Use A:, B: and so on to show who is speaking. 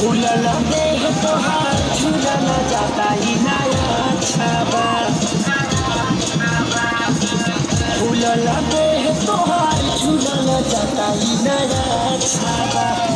A: देह तोहार झूलल जाता ही नया छाबा अच्छा फूलल देह तोहार झूलल जाता ही नया छाबा अच्छा